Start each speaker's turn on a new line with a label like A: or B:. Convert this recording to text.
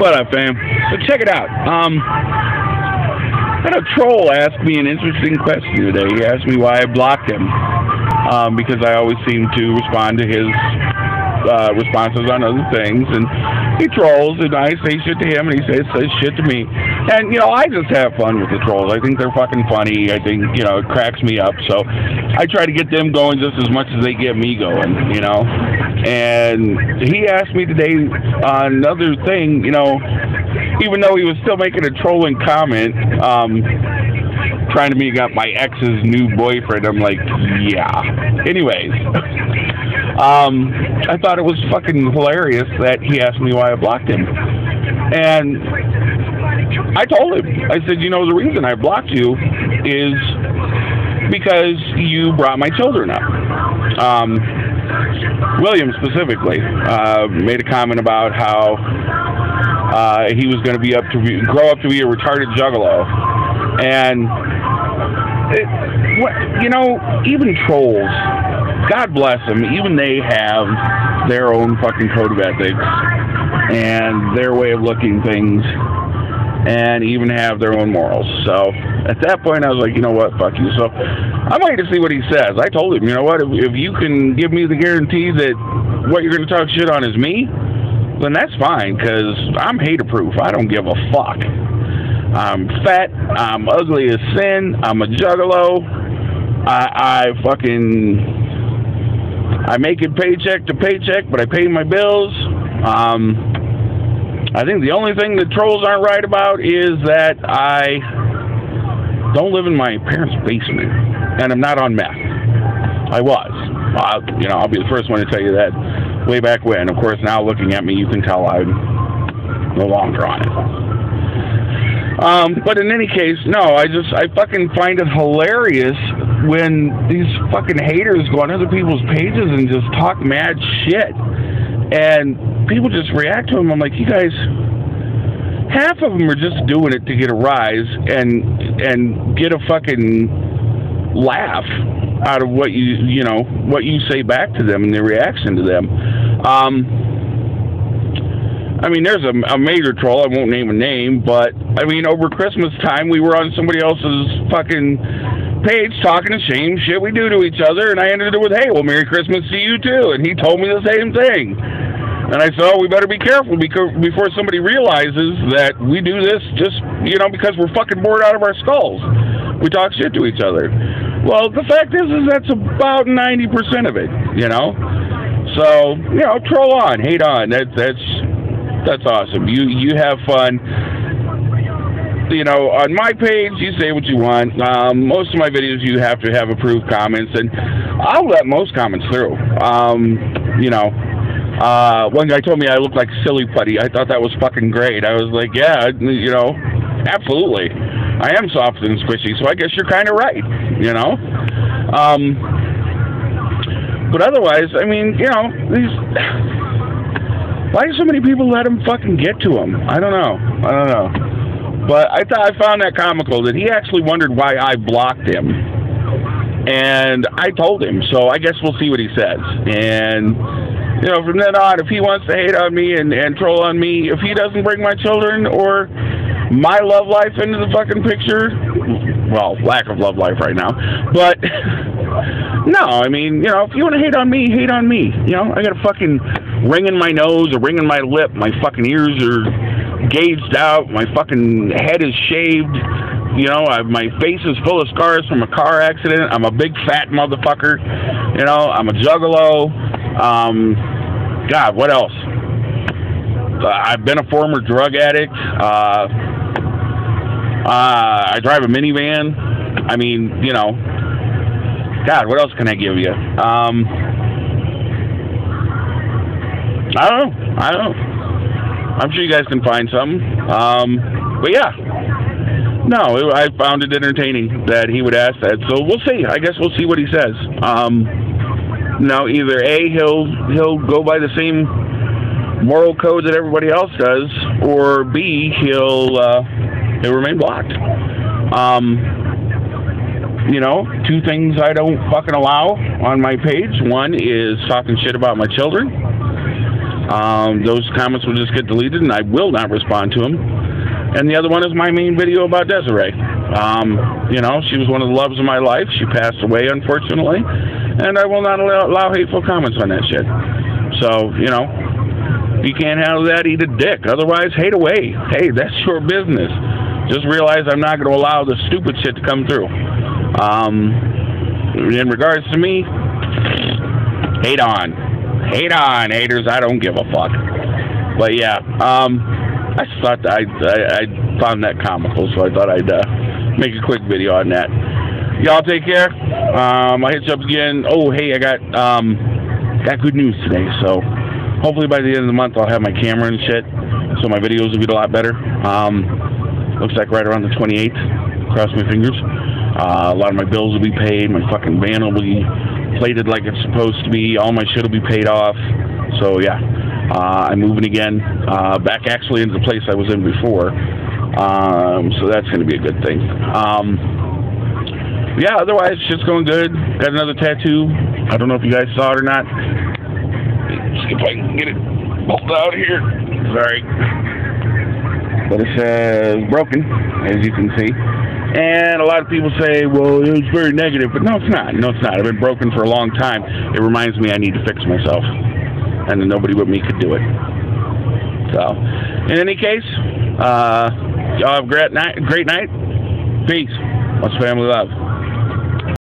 A: What up, fam? So check it out. Um, had a troll asked me an interesting question today. He asked me why I blocked him. Um, because I always seem to respond to his uh, responses on other things, and he trolls, and I say shit to him, and he says, says shit to me. And, you know, I just have fun with the trolls. I think they're fucking funny. I think, you know, it cracks me up. So I try to get them going just as much as they get me going, you know. And he asked me today another thing, you know, even though he was still making a trolling comment, um, trying to meet up my ex's new boyfriend. I'm like, yeah. Anyways, um, I thought it was fucking hilarious that he asked me why I blocked him. And I told him, I said, you know, the reason I blocked you is because you brought my children up. Um, William specifically uh, made a comment about how uh, he was going to be up to be, grow up to be a retarded juggalo, and it, what, you know, even trolls, God bless them, even they have their own fucking code of ethics and their way of looking things and even have their own morals. So at that point, I was like, you know what, fuck you. So I'm waiting to see what he says. I told him, you know what, if, if you can give me the guarantee that what you're going to talk shit on is me, then that's fine, because I'm hater proof. I don't give a fuck. I'm fat. I'm ugly as sin. I'm a juggalo. I, I fucking. I make it paycheck to paycheck, but I pay my bills. Um, I think the only thing that trolls aren't right about is that I don't live in my parents' basement, and I'm not on meth. I was. Uh, you know, I'll be the first one to tell you that way back when. Of course, now looking at me, you can tell I'm no longer on it. Um, but in any case, no, I just, I fucking find it hilarious when these fucking haters go on other people's pages and just talk mad shit. And people just react to them. I'm like, you guys, half of them are just doing it to get a rise and, and get a fucking laugh out of what you, you know, what you say back to them and their reaction to them. Um, I mean, there's a, a major troll. I won't name a name, but I mean, over Christmas time, we were on somebody else's fucking page talking the same shit we do to each other, and I ended it with, "Hey, well, Merry Christmas to you too," and he told me the same thing. And I said, oh, we better be careful because before somebody realizes that we do this just, you know, because we're fucking bored out of our skulls. We talk shit to each other. Well, the fact is, is that's about 90% of it, you know? So, you know, troll on, hate on. That, that's that's awesome. You you have fun. You know, on my page, you say what you want. Um, most of my videos, you have to have approved comments, and I'll let most comments through. Um, you know, uh, one guy told me I look like silly putty. I thought that was fucking great. I was like, yeah, you know, absolutely. I am soft and squishy, so I guess you're kind of right. You know. Um, but otherwise, I mean, you know, these why do so many people let him fucking get to him? I don't know. I don't know. But I thought I found that comical that he actually wondered why I blocked him. And I told him, so I guess we'll see what he says. And you know, from then on, if he wants to hate on me and, and troll on me, if he doesn't bring my children or my love life into the fucking picture, well, lack of love life right now, but no, I mean, you know, if you want to hate on me, hate on me. You know, I got a fucking ring in my nose, a ring in my lip, my fucking ears are gauged out, my fucking head is shaved. You know, I, my face is full of scars from a car accident. I'm a big fat motherfucker. You know, I'm a juggalo. Um, God, what else? Uh, I've been a former drug addict. Uh, uh, I drive a minivan. I mean, you know, God, what else can I give you? Um, I don't know. I don't know. I'm sure you guys can find some. Um, but yeah. No, I found it entertaining that he would ask that. So we'll see. I guess we'll see what he says. Um, now, either A, he'll he'll go by the same moral code that everybody else does, or B, he'll uh, he'll remain blocked. Um, you know, two things I don't fucking allow on my page. One is talking shit about my children. Um, those comments will just get deleted, and I will not respond to them. And the other one is my main video about Desiree. Um, you know, she was one of the loves of my life. She passed away, unfortunately, and I will not allow, allow hateful comments on that shit. So, you know, if you can't handle that, eat a dick. Otherwise, hate away. Hey, that's your business. Just realize I'm not going to allow the stupid shit to come through. Um, in regards to me, hate on. Hate on, haters. I don't give a fuck. But yeah, um, I thought I, I, I found that comical, so I thought I'd uh, make a quick video on that. Y'all take care. Um, I'll hit you up again. Oh, hey, I got um, got good news today. So hopefully by the end of the month I'll have my camera and shit, so my videos will be a lot better. Um, looks like right around the 28th. Cross my fingers. Uh, a lot of my bills will be paid. My fucking van will be plated like it's supposed to be. All my shit will be paid off. So yeah, uh, I'm moving again. Uh, back actually into the place I was in before. Um, so that's going to be a good thing. Um, yeah, otherwise, shit's going good. Got another tattoo. I don't know if you guys saw it or not. See if I can get it pulled out here. Sorry. But it says broken, as you can see. And a lot of people say, well, it was very negative. But no, it's not. No, it's not. I've been broken for a long time. It reminds me I need to fix myself. And nobody but me could do it. So, in any case, uh, y'all have a great night. Great night. Peace. Much family love.